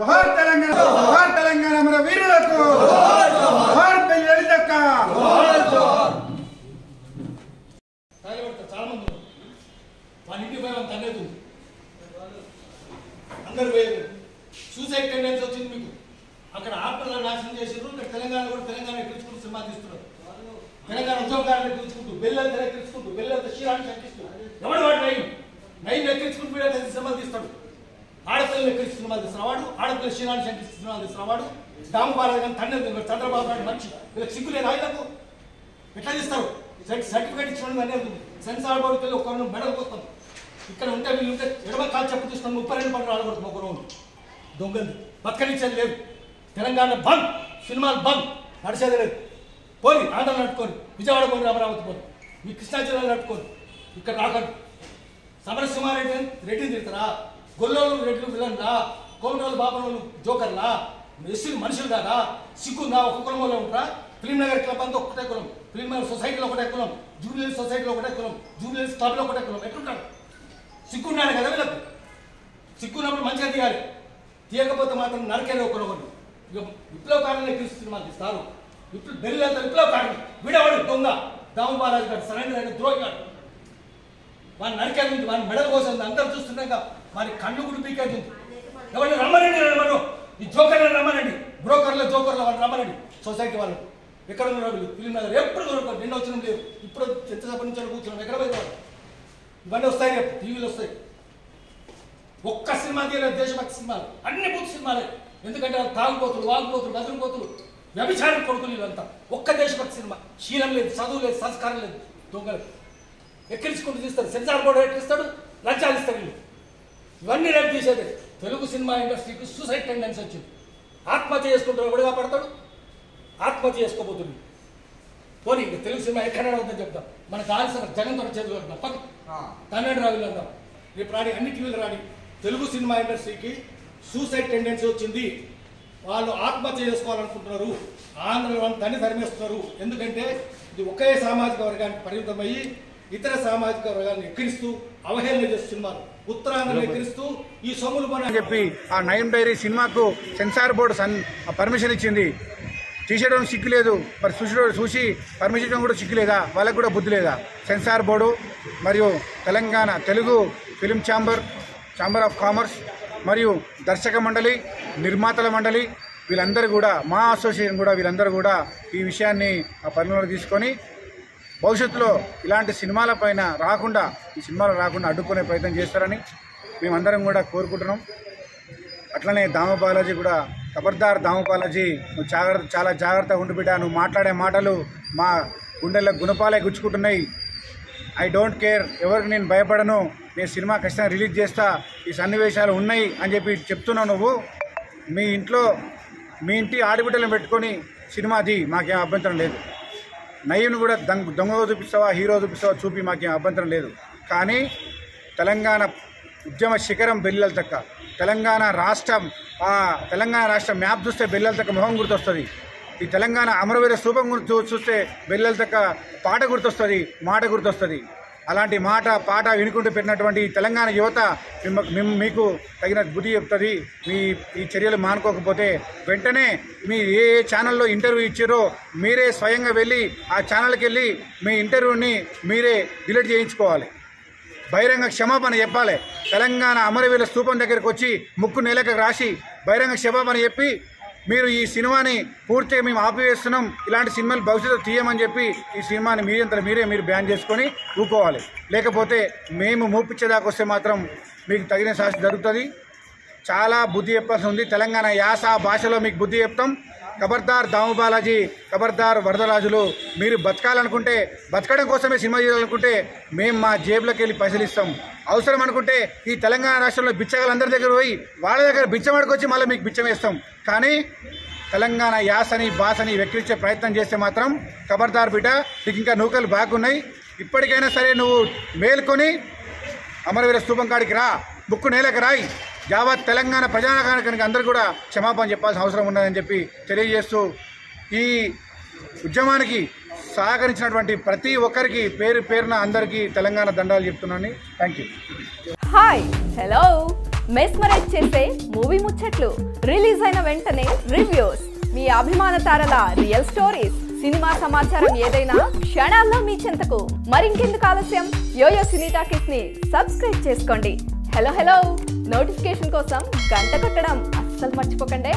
జోహార్ తెలంగాణ జోహార్ తెలంగాణ మన వీరులకు జోహార్ పెళ్ళి లలితక్క చాలా మంది వాళ్ళ ఇంటికి పోయి వాళ్ళని అందరు పోయారు. సూసైడ్ టెండెన్స్ వచ్చింది మీకు. అక్కడ ఆత్మలను నాశనం చేసారు ఇక్కడ తెలంగాణ కూడా తెలంగాణ ఎక్కించుకుంటూ సినిమా తీస్తున్నారు. తెలంగాణ ఉద్యోగాలను ఎక్కించుకుంటూ బెల్లెలతో ఎక్కించుకుంటూ బెల్లెలతో క్షీరాన్ని శంకిస్తూ ఎవడు వాడు నైన్ నైన్ ఎక్కించుకుంటూ వీడే సినిమా తీస్తాడు. ఆడపిల్లలు ఎక్కించి సినిమాలు తీస్తున్న వాడు ఆడపిల్ల క్షీరాన్ని శంకిస్తున్న సినిమాలు తీస్తున్న వాడు దామబారాజు కానీ తండ్రి చంద్రబాబు నాయుడు మంచి వీళ్ళకి సిగ్గు లేదు ఆయనకు? ఎట్లా తీస్తారు సర్టిఫికేట్ ఇచ్చిన అనేది సెన్సార్ బోర్డుకి వెళ్ళి ఒక మెడల్ పోతాం ఇక్కడ ఉంటే వీళ్ళు ఉంటే ఎడమ కాలు చెప్పు తీసుకొని ముప్పై రెండు పనులు ఆడకూడదు ఒక రోజు దొంగలు. పక్కనిచ్చేది లేదు. తెలంగాణ బంద్. సినిమాలు బంద్. నడిచేది లేదు. పోయి ఆంధ్ర నడుపుకోరు. విజయవాడ పోయి అమరావతి పోరు మీ కృష్ణా జిల్లాలో నడుపుకోరు. ఇక్కడ రాకండి. సమరసింహారెడ్డి రెడ్డి తిడతారా? గొల్లోళ్ళు రెడ్లు విలన్లా కోమటోళ్ళు బాబనోళ్ళు జోకర్లా ఎస్సీలు మనుషులు కాదా? సిగ్గుందా? ఒక కులంలో ఉంటారా? ఫిలిం నగర్ క్లబ్ అంతా ఒకటే కులం. ఫిలిం నగర్ సొసైటీలో ఒకటే కులం. జూబిలీస్ సొసైటీలో ఒకటే కులం. జూబిలీస్ క్లబ్లో ఒకటే కులం. ఎట్లుంటాడు సిగ్గున్నాడు కదా వీళ్ళకు? సిగ్గున్నప్పుడు మంచిగా తీయాలి. తీయకపోతే మాత్రం నరకేది ఒకరొకరు ఇక విప్లవకారులనే పిలుస్తుంది సినిమాలు ఇస్తారు విప్లవ బెల్లంత విప్లవకారులు. వీడవాడు? దొంగ. దాము బాలాజీ గారు సరైన ద్రోహి గారు వాడిని నరికేది ఉంది. వాడిని మెడల్ కోసం అందరూ చూస్తుండగా మరి కళ్ళు గుడి పీకేది ఉంది ఎవరిని రమ్మనండి రమ్మను ఈ జోకర్లను రమ్మనండి. బ్రోకర్ల జోకర్ల వాళ్ళు రమ్మనండి. సొసైటీ వాళ్ళు. ఎక్కడ ఉన్నారు ఫిలిం నగర్. ఎప్పుడు దొరకదు నిన్న వచ్చిన లేవు ఇప్పుడు ఎంతసేపటి నుంచి కూర్చున్నాం ఎక్కడ పోయి ఇవన్నీ వస్తాయి రేపు. టీవీలు వస్తాయి. ఒక్క సినిమా తీయలేదు. దేశభక్తి సినిమాలు. అన్ని పూర్తి సినిమాలే. ఎందుకంటే వాళ్ళు తాగుపోతులు వాగుపోతులు బతుకుపోతులు వ్యభిచారం కొడుకులు వీళ్ళంతా. ఒక్క దేశభక్తి సినిమా. శీలం లేదు చదువు లేదు సంస్కారం లేదు దొంగలు. ఎక్కించుకుంటూ తీస్తారు. సెన్సార్ బోర్డు ఎక్కిస్తాడు లంచాలు ఇస్తారు వీళ్ళు. ఇవన్నీ రేపు తీసేది. తెలుగు సినిమా ఇండస్ట్రీకి సూసైడ్ టెండెన్స్ వచ్చింది. ఆత్మహత్య చేసుకుంటాడు ఎవడుగా పడతాడు ఆత్మహత్య చేసుకోబోతుంది పోనీ ఇక తెలుగు సినిమా ఎక్కడ ఉందని చెప్తాం మనకు కావాల్సిన జగన్ తన చేతులు పక్క తమిళ రావిలు అందాం రేపు రాని అన్ని టీవీలు రాని తెలుగు సినిమా ఇండస్ట్రీకి సూసైడ్ టెండెన్సీ వచ్చింది. వాళ్ళు ఆత్మహత్య చేసుకోవాలనుకుంటున్నారు. ఆంధ్ర వాళ్ళు దాన్ని ధర్మేస్తున్నారు ఎందుకంటే ఇది ఒకే సామాజిక వర్గానికి పరిమితమయ్యి ఇతర సామాజిక వర్గాన్ని ఎక్కిరిస్తూ అవహేళన చేస్తూ ఎక్కిరిస్తూ ఈ సొమ్ములు అని చెప్పి ఆ నయం డైరీ సినిమాకు సెన్సార్ బోర్డు సన్ పర్మిషన్ ఇచ్చింది. తీసేయడం సిక్కు లేదు మరి చూసి చూసి పర్మిషన్ ఇవ్వడం కూడా సిక్కు లేదా వాళ్ళకు కూడా బుద్ధి లేదా? సెన్సార్ బోర్డు మరియు Telangana Telugu film chamber chamber of commerce మరియు దర్శక మండలి నిర్మాతల మండలి వీళ్ళందరూ కూడా మా అసోసియేషన్ కూడా వీళ్ళందరూ కూడా ఈ విషయాన్ని ఆ పరిగణలోకి తీసుకొని భవిష్యత్తులో ఇలాంటి సినిమాల పైన రాకుండా ఈ సినిమాలు రాకుండా అడ్డుకునే ప్రయత్నం చేస్తారని మేమందరం కూడా కోరుకుంటున్నాం. అట్లనే దామ బాలాజీ కూడా ఖబర్దార్ దామ బాలాజీ నువ్వు జాగ్రత్త చాలా జాగ్రత్తగా ఉండి బిడ్డ నువ్వు మాట్లాడే మాటలు మా గుండెల్లో గుణపాలే గుచ్చుకుంటున్నాయి. ఐ డోంట్ కేర్ ఎవరికి నేను భయపడను నేను సినిమా ఖచ్చితంగా రిలీజ్ చేస్తా ఈ సన్నివేశాలు ఉన్నాయి అని చెప్పి చెప్తున్నావు నువ్వు. మీ ఇంట్లో మీ ఇంటి ఆడబిడ్డలను పెట్టుకొని సినిమా అది మాకేం అభ్యంతరం లేదు. నయ్యను కూడా దొంగ దొంగ చూపిస్తావా హీరో చూపిస్తావా చూపి మాకేం అభ్యంతరం లేదు. కానీ తెలంగాణ ఉద్యమ శిఖరం బెల్లెల తక్క. తెలంగాణ రాష్ట్రం ఆ తెలంగాణ రాష్ట్రం మ్యాప్ చూస్తే బెల్లెల తక్క మొహం గుర్తొస్తుంది. ఈ తెలంగాణ అమరవీర స్థూపం గుర్తు చూస్తే బెల్లెల తక్క పాట గుర్తొస్తుంది మాట గుర్తొస్తుంది. అలాంటి మాట పాట వినుకుంటూ పెట్టినటువంటి తెలంగాణ యువత మిమ్మ- మీకు తగిన బుద్ధి చెప్తుంది. మీ ఈ చర్యలు మానుకోకపోతే వెంటనే మీ ఏ ఏ ఛానల్లో ఇంటర్వ్యూ ఇచ్చారో మీరే స్వయంగా వెళ్ళి ఆ ఛానల్కి వెళ్ళి మీ ఇంటర్వ్యూని మీరే డిలీట్ చేయించుకోవాలి. బహిరంగ క్షమాపణ చెప్పాలి. తెలంగాణ అమరవీరుల స్థూపం దగ్గరికి వచ్చి ముక్కు నేలకు రాసి బహిరంగ క్షమాపణ చెప్పి మీరు ఈ సినిమాని పూర్తిగా మేము ఆపివేస్తున్నాం. ఇలాంటి సినిమాలు భవిష్యత్తు తీయమని చెప్పి ఈ సినిమాని మీరంతా మీరే మీరు బ్యాన్ చేసుకొని ఊకోవాలి. లేకపోతే మేము మూపించేదాకా వస్తే మాత్రం మీకు తగిన శాస్తి జరుగుతుంది చాలా బుద్ధి చెప్పాల్సి ఉంది. తెలంగాణ యాస భాషలో మీకు బుద్ధి చెప్తాం. ఖబర్దార్ దాము బాలాజీ ఖబర్దార్ వరదరాజులు మీరు బతకాలనుకుంటే బతకడం కోసమే సినిమా చేయాలనుకుంటే మేము మా జేబులోకి వెళ్ళి పైసలు ఇస్తాం అవసరం అనుకుంటే ఈ తెలంగాణ రాష్ట్రంలో బిచ్చగాళ్ళందరి దగ్గర పోయి వాళ్ళ దగ్గర బిచ్చం వచ్చి మళ్ళీ మీకు బిచ్చం వేస్తాం. కానీ తెలంగాణ యాసని భాషని వెక్కిరించే ప్రయత్నం చేస్తే మాత్రం ఖబర్దార్ బిడ్డ నీకు ఇంకా నూకలు బాగున్నాయి. ఇప్పటికైనా సరే నువ్వు మేల్కొని అమరవీర స్తూపం కాడికి రా బుక్కు నేలకు రాయి. యావత్ తెలంగాణ ప్రజానకానికి అందరూ కూడా క్షమాపణ చెప్పాల్సిన అవసరం ఉన్నదని చెప్పి తెలియజేస్తూ ఈ ఉద్యమానికి సహకరించినటువంటి ప్రతి ఒక్కరికి పేరు పేరున అందరికీ తెలంగాణ దండాలు చెప్తున్నాను. Thank you hi hello mesmerize చేసే మూవీ ముచ్చట్లు. రిలీజ్ అయిన వెంటనే రివ్యూస్ మీ అభిమాన తారల రియల్ స్టోరీస్ సినిమా సమాచారం ఏదైనా క్షణాల్లో మీ చెంతకు. మరింకెందుకు ఆలస్యం? యోయో సినీ టాకీస్ని సబ్స్క్రైబ్ చేసుకోండి. హలో హలో నోటిఫికేషన్ కోసం గంట కొట్టడం అస్సలు మర్చిపోకండి.